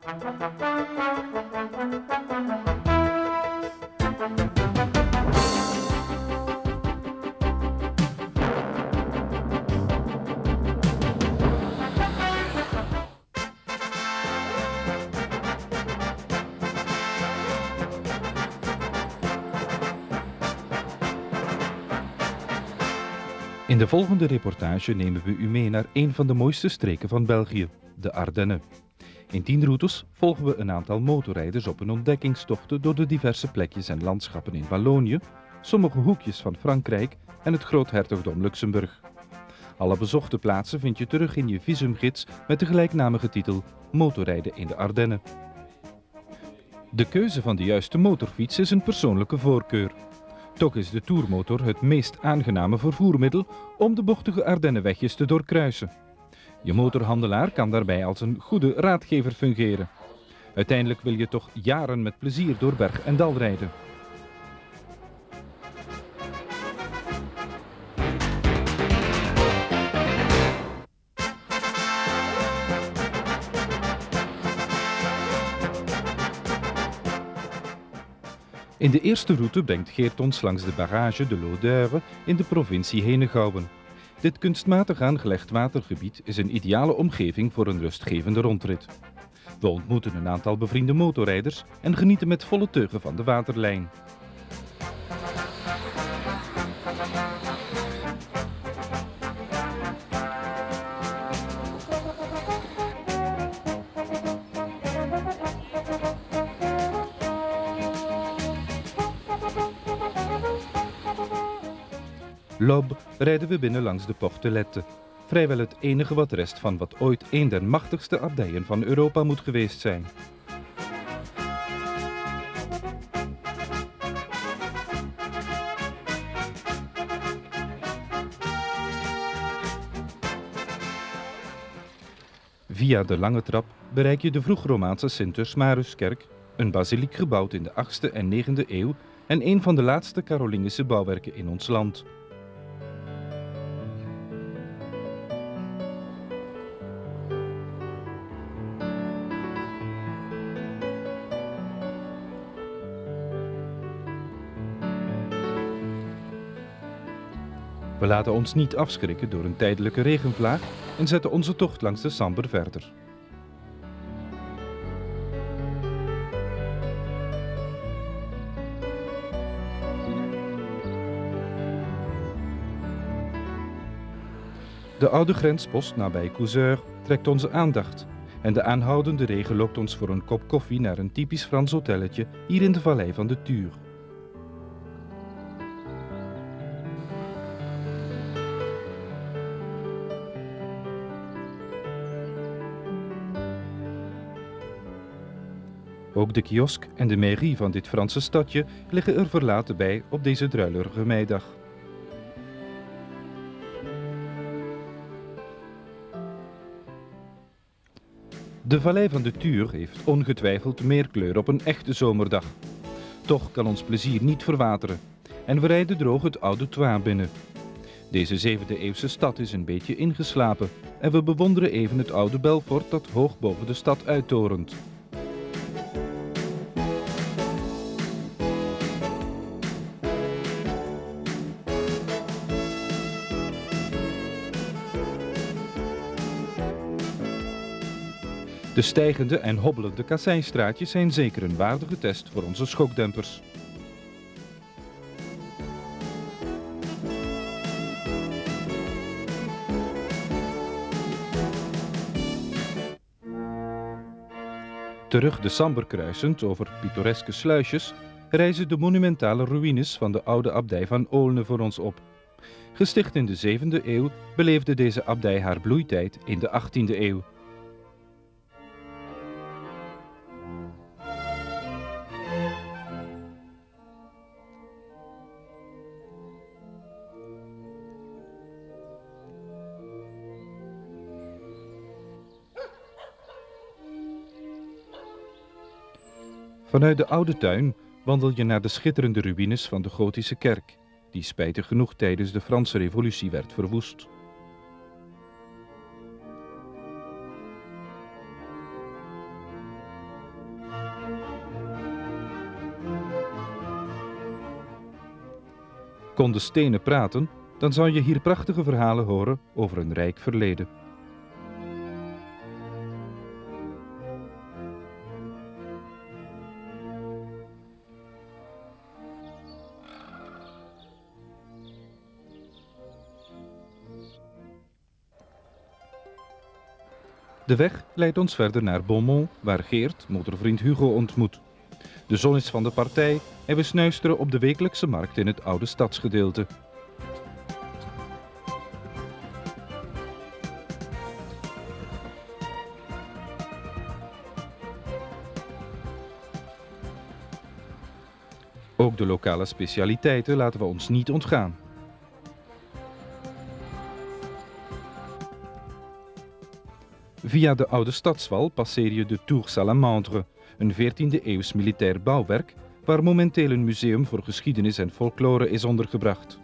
In de volgende reportage nemen we u mee naar een van de mooiste streken van België, de Ardennen. In tien routes volgen we een aantal motorrijders op een ontdekkingstochten door de diverse plekjes en landschappen in Wallonië, sommige hoekjes van Frankrijk en het groothertogdom Luxemburg. Alle bezochte plaatsen vind je terug in je visumgids met de gelijknamige titel Motorrijden in de Ardennen. De keuze van de juiste motorfiets is een persoonlijke voorkeur. Toch is de toermotor het meest aangename vervoermiddel om de bochtige Ardennenwegjes te doorkruisen. Je motorhandelaar kan daarbij als een goede raadgever fungeren. Uiteindelijk wil je toch jaren met plezier door berg en dal rijden. In de eerste route brengt Geert ons langs de barrage de Lodeuve in de provincie Henegouwen. Dit kunstmatig aangelegd watergebied is een ideale omgeving voor een rustgevende rondrit. We ontmoeten een aantal bevriende motorrijders en genieten met volle teugen van de waterlijn. Lob rijden we binnen langs de Portelette. Vrijwel het enige wat rest van wat ooit een der machtigste abdijen van Europa moet geweest zijn. Via de lange trap bereik je de vroeg-Romaanse Sint-Ursmaruskerk, een basiliek gebouwd in de 8e en 9e eeuw en een van de laatste Carolingische bouwwerken in ons land. We laten ons niet afschrikken door een tijdelijke regenvlaag en zetten onze tocht langs de Samber verder. De oude grenspost nabij Couzeur trekt onze aandacht en de aanhoudende regen lokt ons voor een kop koffie naar een typisch Frans hotelletje hier in de vallei van de Tuur. Ook de kiosk en de mairie van dit Franse stadje liggen er verlaten bij op deze druilerige meidag. De vallei van de Tuur heeft ongetwijfeld meer kleur op een echte zomerdag. Toch kan ons plezier niet verwateren en we rijden droog het oude Trois binnen. Deze zevende eeuwse stad is een beetje ingeslapen en we bewonderen even het oude Belfort dat hoog boven de stad uittorent. De stijgende en hobbelende kasseinstraatjes zijn zeker een waardige test voor onze schokdempers. Terug de Samber kruisend over pittoreske sluisjes reizen de monumentale ruïnes van de oude abdij van Olne voor ons op. Gesticht in de 7e eeuw beleefde deze abdij haar bloeitijd in de 18e eeuw. Vanuit de oude tuin wandel je naar de schitterende ruïnes van de gotische kerk, die spijtig genoeg tijdens de Franse Revolutie werd verwoest. Konden stenen praten, dan zou je hier prachtige verhalen horen over een rijk verleden. De weg leidt ons verder naar Beaumont, waar Geert motorvriend Hugo ontmoet. De zon is van de partij en we snuisteren op de wekelijkse markt in het oude stadsgedeelte. Ook de lokale specialiteiten laten we ons niet ontgaan. Via de oude stadswal passeer je de Tour Salamandre, een 14e eeuws militair bouwwerk waar momenteel een museum voor geschiedenis en folklore is ondergebracht.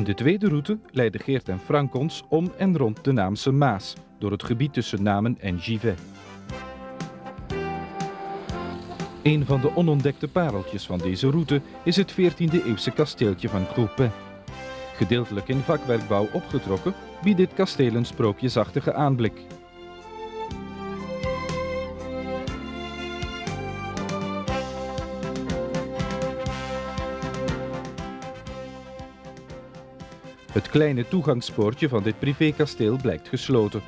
In de tweede route leiden Geert en Frank ons om en rond de Naamse Maas, door het gebied tussen Namen en Givet. Een van de onontdekte pareltjes van deze route is het 14e-eeuwse kasteeltje van Croupin. Gedeeltelijk in vakwerkbouw opgetrokken, biedt dit kasteel een sprookjesachtige aanblik. Het kleine toegangspoortje van dit privékasteel blijkt gesloten.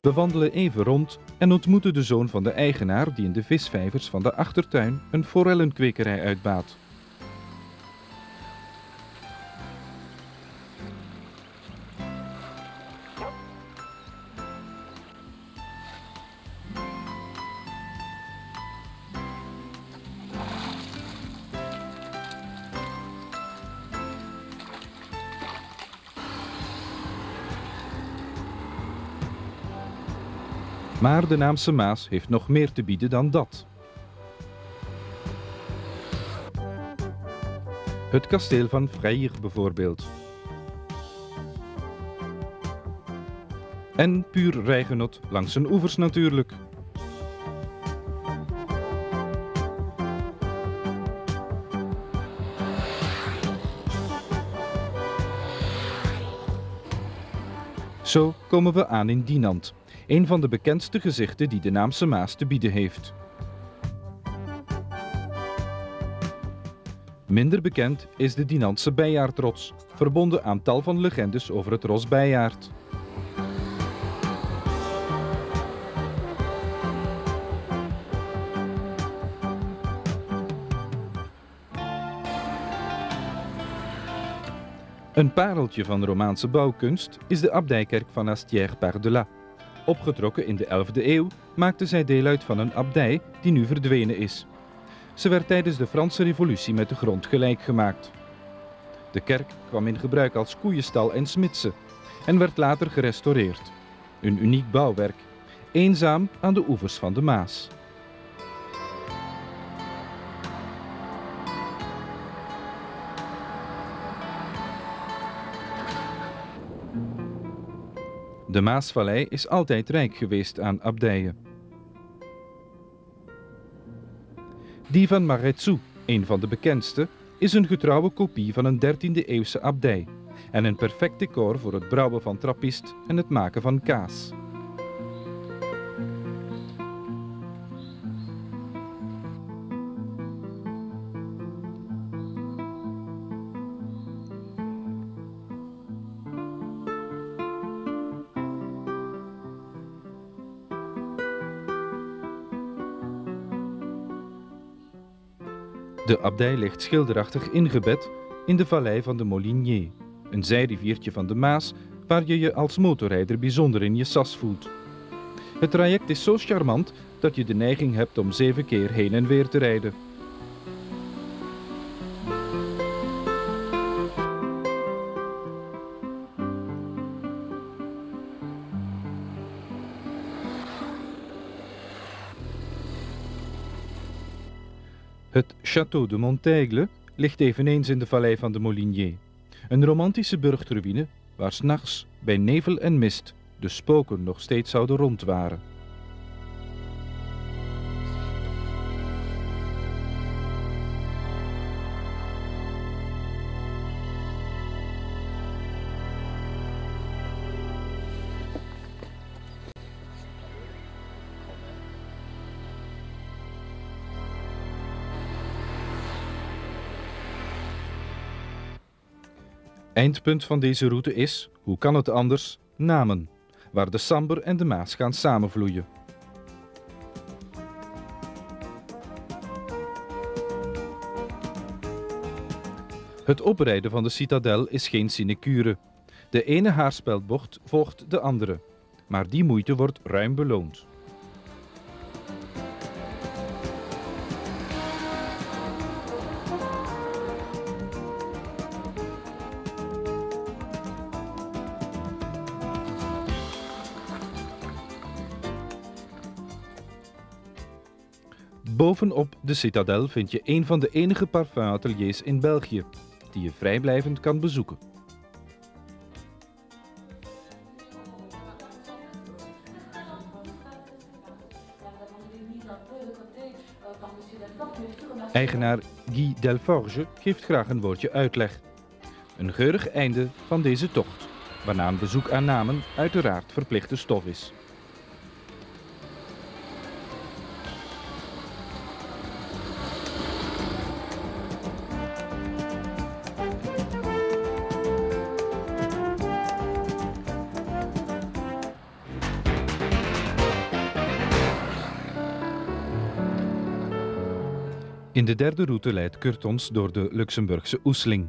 We wandelen even rond en ontmoeten de zoon van de eigenaar die in de visvijvers van de achtertuin een forellenkwekerij uitbaat. Maar de Naamse Maas heeft nog meer te bieden dan dat. Het kasteel van Freyer bijvoorbeeld. En puur rijgenot langs zijn oevers natuurlijk. Zo komen we aan in Dinant, een van de bekendste gezichten die de Naamse Maas te bieden heeft. Minder bekend is de Dinantse bijaardrots, verbonden aan tal van legendes over het ros bijaard. Een pareltje van Romaanse bouwkunst is de abdijkerk van Astières-Pardelas. Opgetrokken in de 11e eeuw maakte zij deel uit van een abdij die nu verdwenen is. Ze werd tijdens de Franse Revolutie met de grond gelijk gemaakt. De kerk kwam in gebruik als koeienstal en smidse en werd later gerestaureerd. Een uniek bouwwerk, eenzaam aan de oevers van de Maas. De Maasvallei is altijd rijk geweest aan abdijen. Die van Maretsu, een van de bekendste, is een getrouwe kopie van een 13e-eeuwse abdij en een perfect decor voor het brouwen van trappist en het maken van kaas. De abdij ligt schilderachtig ingebed in de vallei van de Molinier, een zijriviertje van de Maas waar je je als motorrijder bijzonder in je sas voelt. Het traject is zo charmant dat je de neiging hebt om zeven keer heen en weer te rijden. Het Château de Montaigle ligt eveneens in de vallei van de Molinier. Een romantische burchtruïne waar s'nachts bij nevel en mist de spoken nog steeds zouden rondwaren. Eindpunt van deze route is, hoe kan het anders, Namen, waar de Samber en de Maas gaan samenvloeien. Het oprijden van de citadel is geen sinecure. De ene haarspeldbocht volgt de andere, maar die moeite wordt ruim beloond. Bovenop de Citadel vind je een van de enige parfumateliers in België, die je vrijblijvend kan bezoeken. Eigenaar Guy Delforge geeft graag een woordje uitleg. Een geurig einde van deze tocht, waarna een bezoek aan Namen uiteraard verplichte stof is. In de derde route leidt Kurt ons door de Luxemburgse Oesling.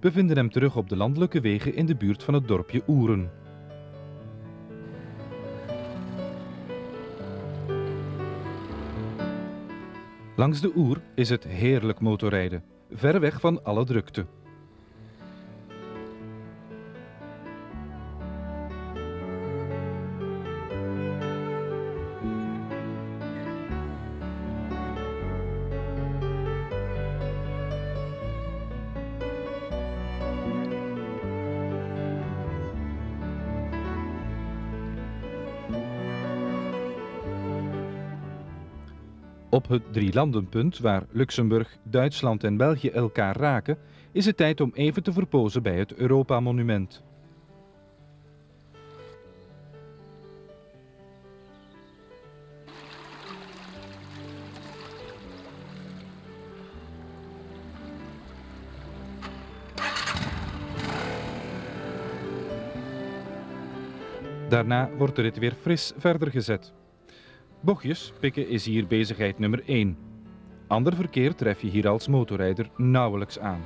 We vinden hem terug op de landelijke wegen in de buurt van het dorpje Oeren. Langs de Oer is het heerlijk motorrijden, ver weg van alle drukte. Het drielandenpunt waar Luxemburg, Duitsland en België elkaar raken, is het tijd om even te verpozen bij het Europa-monument. Daarna wordt de rit weer fris verder gezet. Bochtjes pikken is hier bezigheid nummer 1. Ander verkeer tref je hier als motorrijder nauwelijks aan.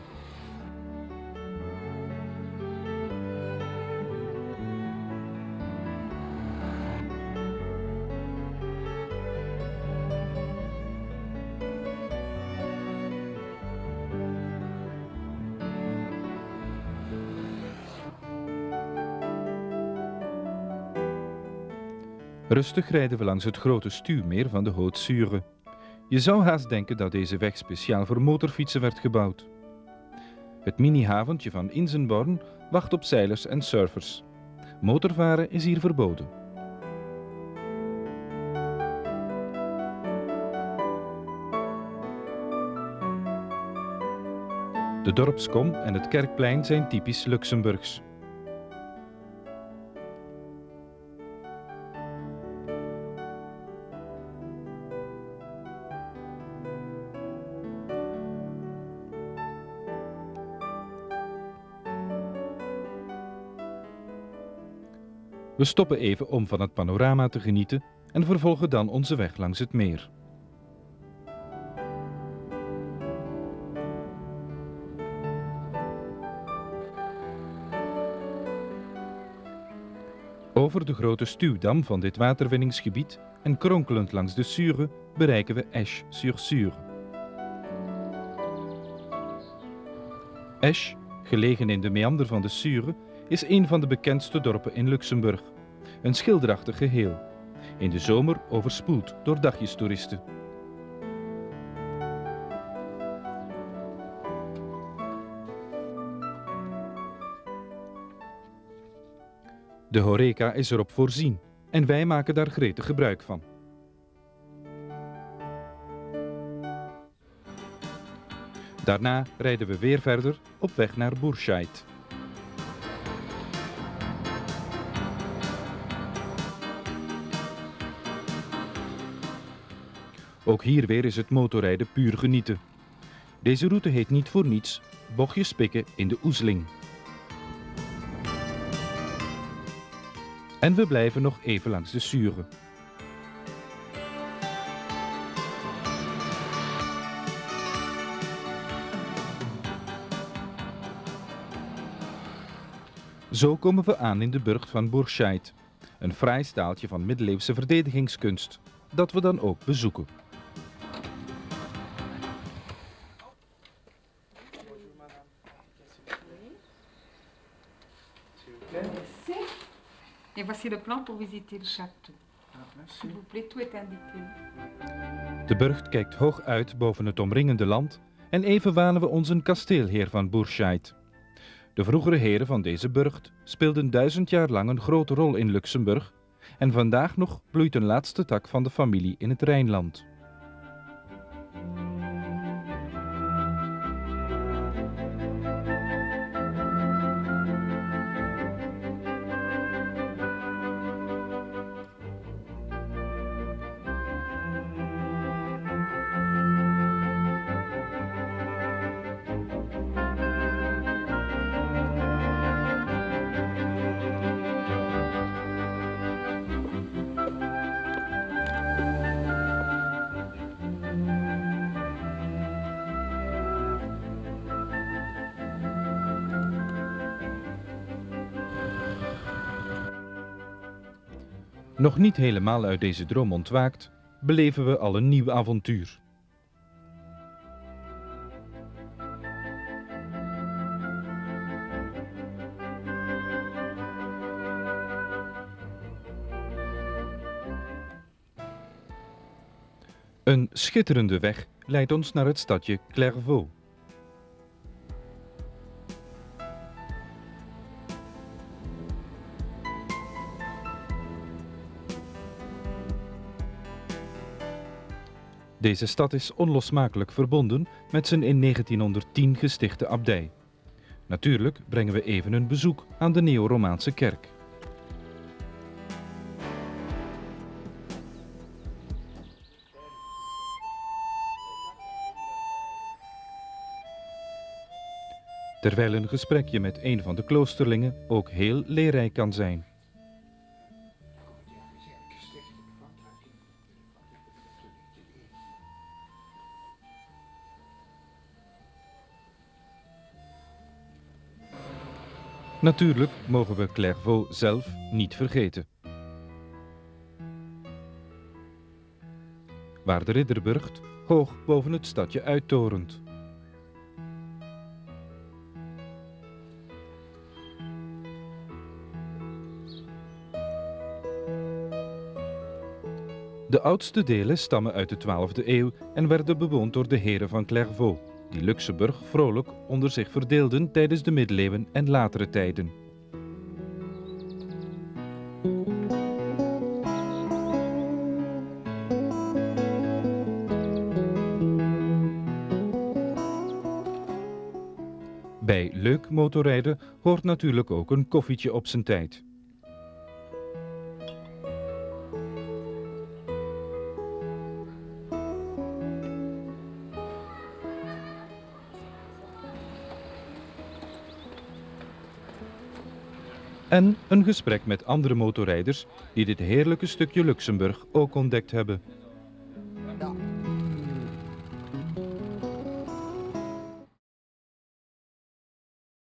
Rustig rijden we langs het grote stuwmeer van de Haute-Sure. Je zou haast denken dat deze weg speciaal voor motorfietsen werd gebouwd. Het mini-haventje van Inzenborn wacht op zeilers en surfers. Motorvaren is hier verboden. De dorpskom en het kerkplein zijn typisch Luxemburgs. We stoppen even om van het panorama te genieten en vervolgen dan onze weg langs het meer. Over de grote stuwdam van dit waterwinningsgebied en kronkelend langs de Sure bereiken we Esch-sur-Sure. Esch, gelegen in de meander van de Sure, is een van de bekendste dorpen in Luxemburg. Een schilderachtig geheel. In de zomer overspoeld door dagjestoeristen. De horeca is erop voorzien en wij maken daar gretig gebruik van. Daarna rijden we weer verder op weg naar Boerscheid. Ook hier weer is het motorrijden puur genieten. Deze route heet niet voor niets bochtjes spikken in de Oeseling. En we blijven nog even langs de Sure. Zo komen we aan in de burcht van Bourscheid, een fraai staaltje van middeleeuwse verdedigingskunst, dat we dan ook bezoeken. Voici le plan pour visiter le château. S'il vous plaît, tout est indiqué. De burcht kijkt hoog uit boven het omringende land en even wanen we ons een kasteelheer van Bourscheid. De vroegere heren van deze burcht speelden duizend jaar lang een grote rol in Luxemburg en vandaag nog bloeit een laatste tak van de familie in het Rijnland. Nog niet helemaal uit deze droom ontwaakt, beleven we al een nieuw avontuur. Een schitterende weg leidt ons naar het stadje Clairvaux. Deze stad is onlosmakelijk verbonden met zijn in 1910 gestichte abdij. Natuurlijk brengen we even een bezoek aan de Neo-Romaanse kerk. Terwijl een gesprekje met een van de kloosterlingen ook heel leerrijk kan zijn. Natuurlijk mogen we Clairvaux zelf niet vergeten. Waar de Ridderburgt hoog boven het stadje uittorent. De oudste delen stammen uit de 12e eeuw en werden bewoond door de heren van Clairvaux die Luxemburg vrolijk onder zich verdeelden tijdens de middeleeuwen en latere tijden. Bij leuk motorrijden hoort natuurlijk ook een koffietje op zijn tijd. En een gesprek met andere motorrijders die dit heerlijke stukje Luxemburg ook ontdekt hebben.